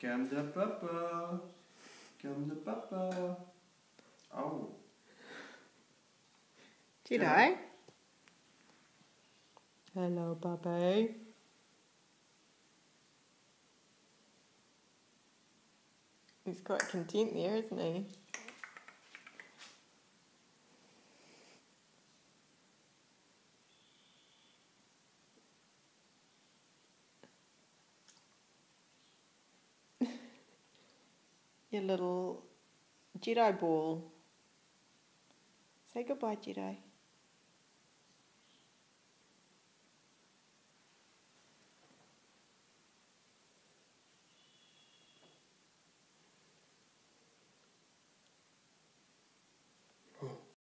Come to Papa. Come to Papa. Oh. Jedi? Hello, puppy. He's quite content there, isn't he? Your little Jedi ball. Say goodbye, Jedi.